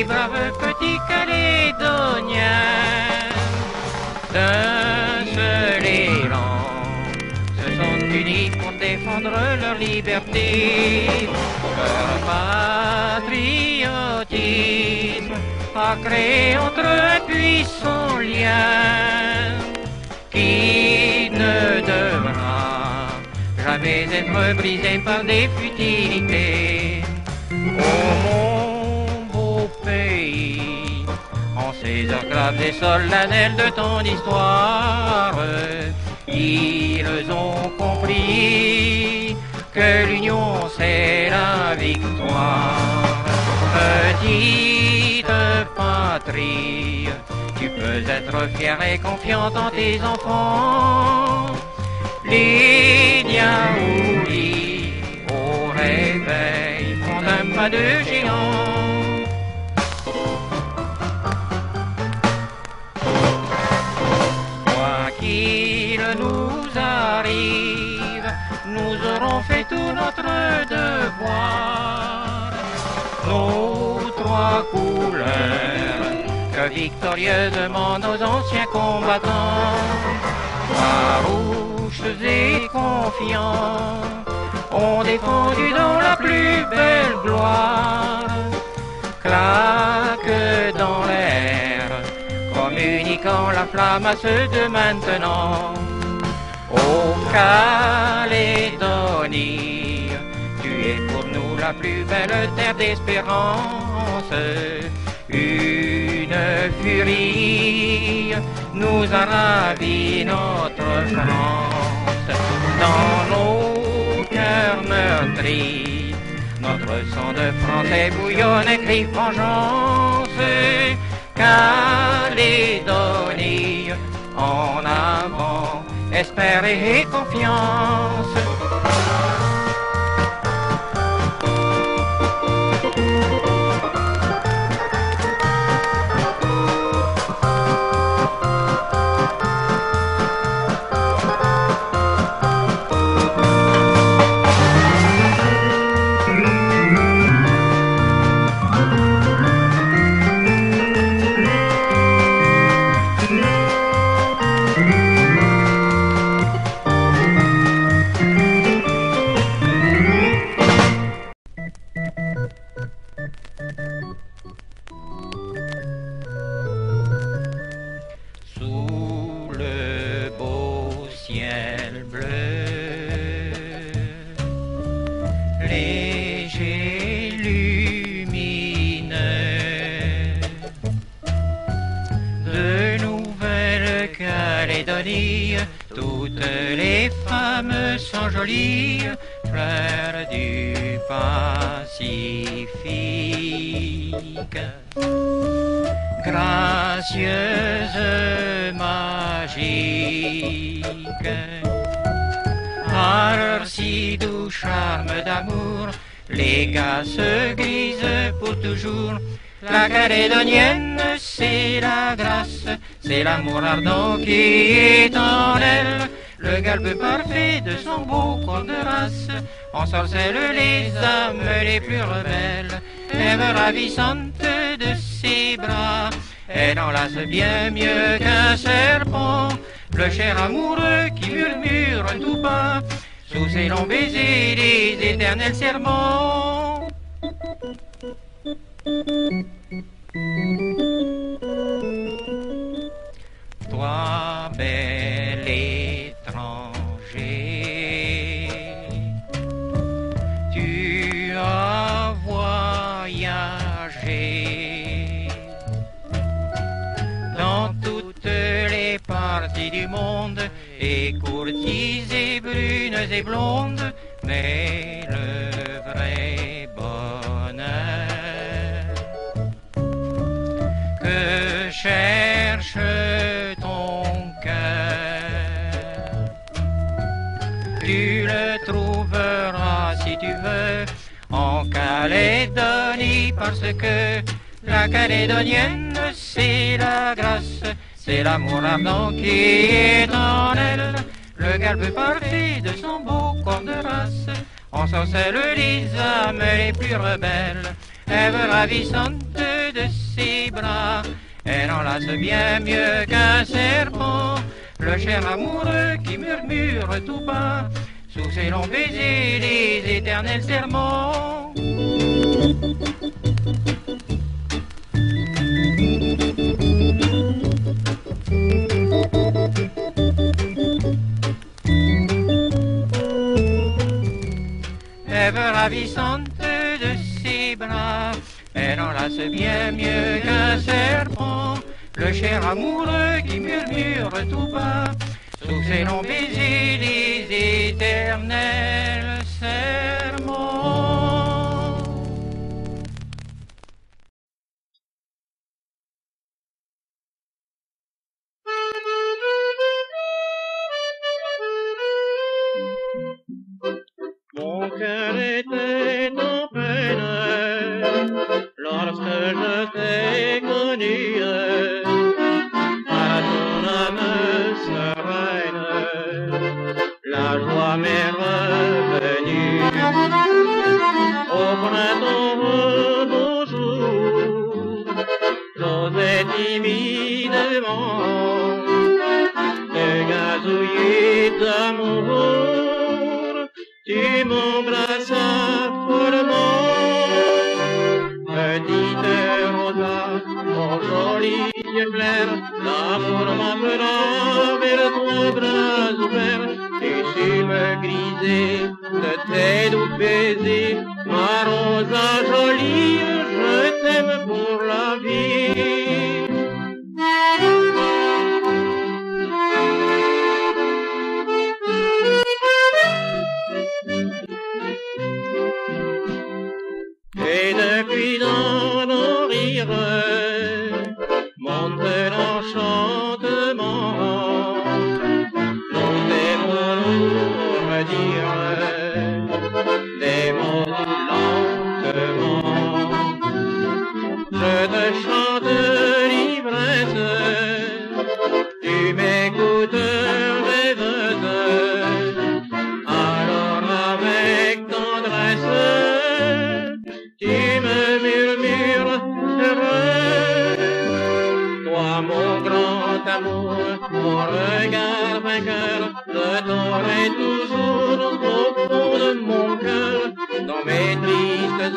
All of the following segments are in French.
les braves petits Calédoniens d'un seul élan se sont unis pour défendre leur liberté. Leur patriotisme a créé entre eux puissant lien qui ne devra jamais être brisé par des futilités. Ces et solennelles de ton histoire, ils ont compris que l'union c'est la victoire. Petite patrie, tu peux être fier et confiant en tes enfants. Lydia Ouli, au réveil, font un pas de géant. Aurons fait tout notre devoir. Nos trois couleurs que victorieusement nos anciens combattants, farouches et confiants, ont défendu dans la plus belle gloire. Claque dans l'air, communiquant la flamme à ceux de maintenant. Ô Calédonie, tu es pour nous la plus belle terre d'espérance. Une furie nous a ravi notre France. Dans nos cœurs meurtris, notre sang de français bouillonne et crie vengeance. Calédonie, en avant, espère et confiance. Ciel bleu, léger lumineux, de Nouvelle-Calédonie, toutes les femmes sont jolies, fleurs du Pacifique gracieuse, magique. Leur si doux charme d'amour, les gars se grisent pour toujours. La calédonienne, c'est la grâce, c'est l'amour ardent qui est en elle. Le galbe parfait de son beau corps de race, ensorcelle les âmes les plus rebelles. Ravissante de ses bras, elle enlace bien mieux qu'un serpent. Le cher amoureux qui murmure tout bas, sous ses longs baisers les éternels serments. Parties du monde, et courtisées brunes et blondes, mais le vrai bonheur que cherche ton cœur. Tu le trouveras si tu veux en Calédonie parce que la Calédonienne c'est la grâce, c'est l'amour ardent qui est en elle. Le galbe parfait de son beau corps de race, ensorcelle les âmes les plus rebelles, Ève ravissante de ses bras. Elle enlace bien mieux qu'un serpent, le cher amoureux qui murmure tout bas, sous ses longs baisers les éternels serments. Rêve ravissante de ses bras, elle enlace bien mieux qu'un serpent, le cher amoureux qui murmure tout bas, sous ses longs baisers les éternels serments. Yeux clairs, l'amour m'appela vers ton bras ouvert, et sur le grisé de tes doux ma rosa jolie, je t'aime pour la vie. Et depuis dans nos rires little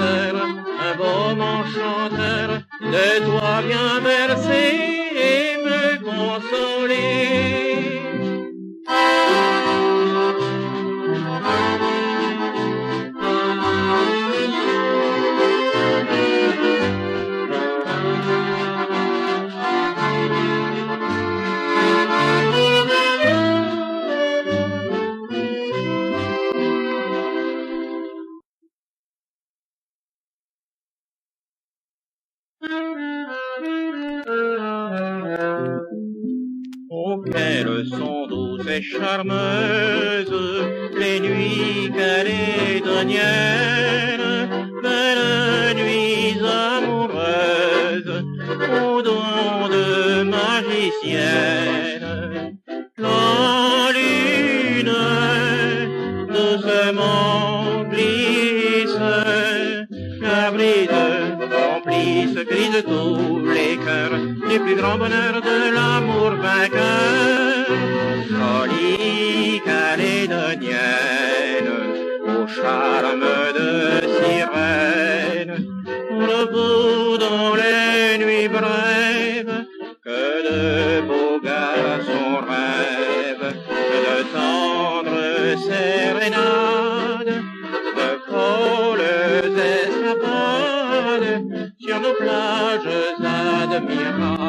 un baume enchanteur, de toi viens bercer charmeuses, les nuits calédoniennes, belles nuits amoureuses, aux dons de magicienne. La lune doucement glisse, la brise remplisse, grise tous les cœurs, les plus grands bonheurs de l'amour vainqueur. Jolie calédonienne, au charme de sirène, on le bout dans les nuits brèves, que de beaux garçons rêvent, de tendres sérénades, de folles escapades sur nos plages admirables,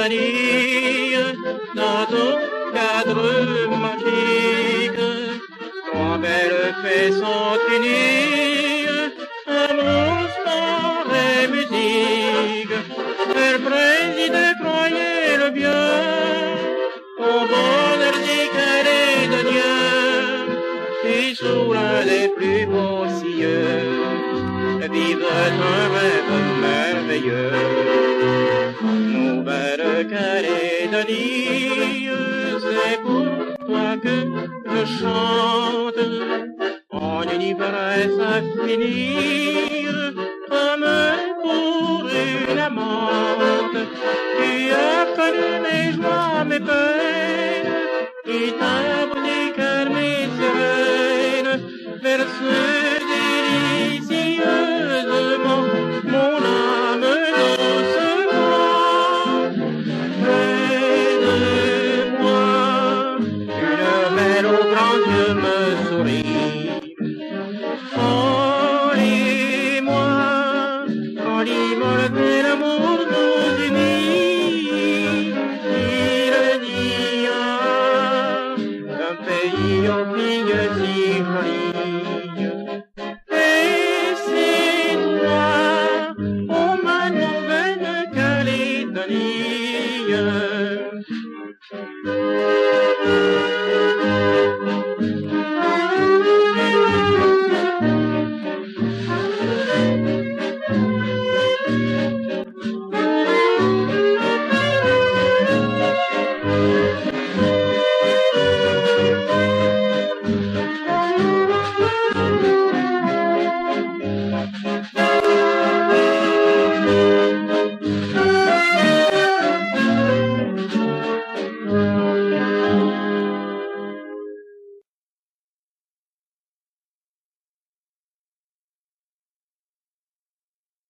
Dans ton cadre magique, belles fées sont unies, Italie, c'est pour toi que je chante en une ivresse infinie. Père, au grand Dieu me sourit.